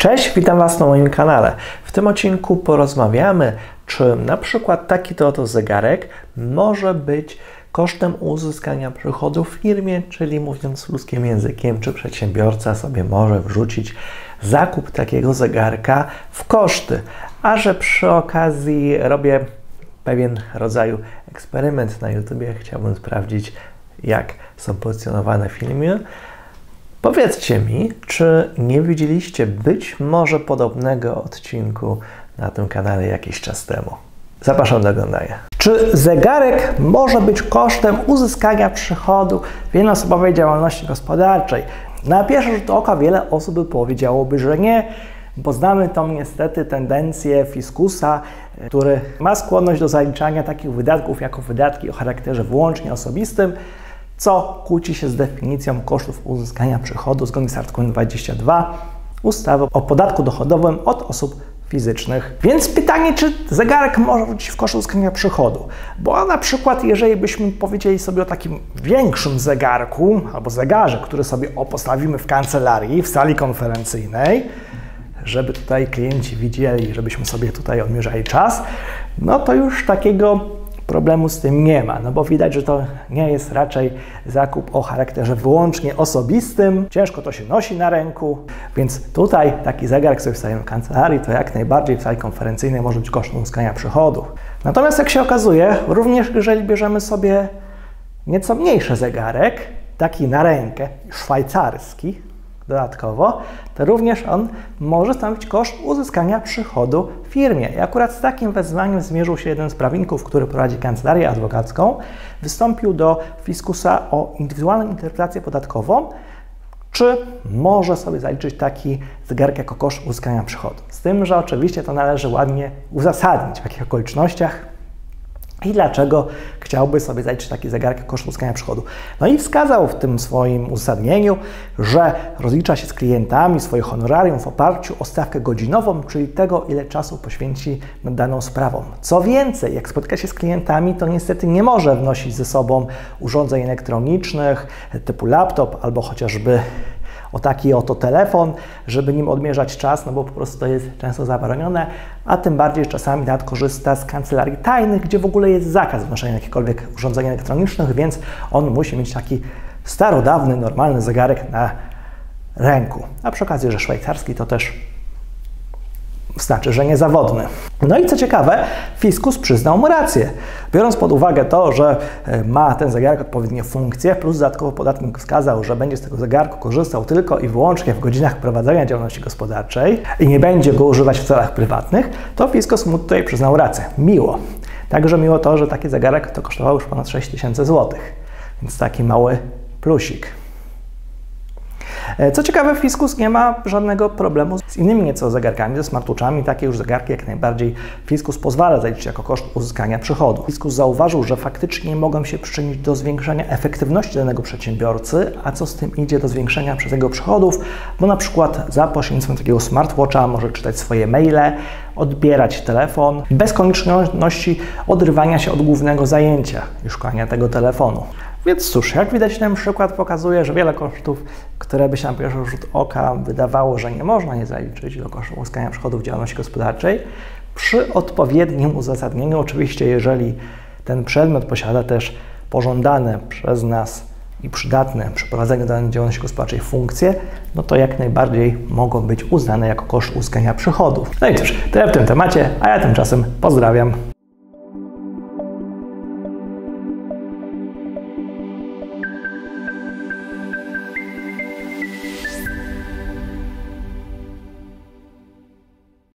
Cześć, witam Was na moim kanale. W tym odcinku porozmawiamy, czy na przykład taki to oto zegarek może być kosztem uzyskania przychodu w firmie, czyli mówiąc ludzkim językiem, czy przedsiębiorca sobie może wrzucić zakup takiego zegarka w koszty. A że przy okazji robię pewien rodzaju eksperyment na YouTube, chciałbym sprawdzić, jak są pozycjonowane filmy. Powiedzcie mi, czy nie widzieliście być może podobnego odcinku na tym kanale jakiś czas temu? Zapraszam do oglądania. Czy zegarek może być kosztem uzyskania przychodu w jednoosobowej działalności gospodarczej? Na pierwszy rzut oka wiele osób powiedziałoby, że nie, bo znamy tą niestety tendencję fiskusa, który ma skłonność do zaliczania takich wydatków jako wydatki o charakterze wyłącznie osobistym, co kłóci się z definicją kosztów uzyskania przychodu zgodnie z artykułem 22 ustawy o podatku dochodowym od osób fizycznych. Więc pytanie, czy zegarek może być w koszt uzyskania przychodu? Bo na przykład, jeżeli byśmy powiedzieli sobie o takim większym zegarku albo zegarze, który sobie postawimy w kancelarii, w sali konferencyjnej, żeby tutaj klienci widzieli, żebyśmy sobie tutaj odmierzali czas, no to już takiego problemu z tym nie ma, no bo widać, że to nie jest raczej zakup o charakterze wyłącznie osobistym. Ciężko to się nosi na ręku, więc tutaj taki zegarek sobie wstaje w kancelarii, to jak najbardziej w sali konferencyjnej może być kosztem uzyskania przychodów. Natomiast jak się okazuje, również jeżeli bierzemy sobie nieco mniejszy zegarek, taki na rękę, szwajcarski, dodatkowo, to również on może stanowić koszt uzyskania przychodu firmie. I akurat z takim wezwaniem zmierzył się jeden z prawników, który prowadzi kancelarię adwokacką. Wystąpił do fiskusa o indywidualną interpretację podatkową, czy może sobie zaliczyć taki zegarek jako koszt uzyskania przychodu. Z tym, że oczywiście to należy ładnie uzasadnić, w jakich okolicznościach i dlaczego chciałby sobie zaliczyć taki zegarek koszt uzyskania przychodu. No i wskazał w tym swoim uzasadnieniu, że rozlicza się z klientami swoje honorarium w oparciu o stawkę godzinową, czyli tego, ile czasu poświęci nad daną sprawą. Co więcej, jak spotyka się z klientami, to niestety nie może wnosić ze sobą urządzeń elektronicznych typu laptop albo chociażby o taki oto telefon, żeby nim odmierzać czas, no bo po prostu to jest często zabronione, a tym bardziej czasami nawet korzysta z kancelarii tajnych, gdzie w ogóle jest zakaz wnoszenia jakichkolwiek urządzeń elektronicznych, więc on musi mieć taki starodawny, normalny zegarek na ręku. A przy okazji, że szwajcarski to też znaczy, że niezawodny. No i co ciekawe, fiskus przyznał mu rację. Biorąc pod uwagę to, że e, ma ten zegarek odpowiednie funkcje, plus dodatkowo podatnik wskazał, że będzie z tego zegarku korzystał tylko i wyłącznie w godzinach prowadzenia działalności gospodarczej i nie będzie go używać w celach prywatnych, to fiskus mu tutaj przyznał rację. Miło. Także miło to, że taki zegarek to kosztował już ponad 6 tysięcy złotych. Więc taki mały plusik. E, co ciekawe, Fiskus nie ma żadnego problemu z innymi nieco zegarkami, ze smartwatchami. Takie już zegarki jak najbardziej Fiskus pozwala zaliczyć jako koszt uzyskania przychodu. Fiskus zauważył, że faktycznie mogą się przyczynić do zwiększenia efektywności danego przedsiębiorcy, a co z tym idzie do zwiększenia przez jego przychodów, bo na przykład za pośrednictwem takiego smartwatcha może czytać swoje maile, odbierać telefon, bez konieczności odrywania się od głównego zajęcia i szukania tego telefonu. Więc cóż, jak widać ten przykład pokazuje, że wiele kosztów, które by się na pierwszy rzut oka wydawało, że nie można nie zaliczyć do kosztu uzyskania przychodów działalności gospodarczej, przy odpowiednim uzasadnieniu, oczywiście jeżeli ten przedmiot posiada też pożądane przez nas i przydatne przy prowadzeniu danej działalności gospodarczej funkcje, no to jak najbardziej mogą być uznane jako koszt uzyskania przychodów. No i cóż, tyle w tym temacie, a ja tymczasem pozdrawiam.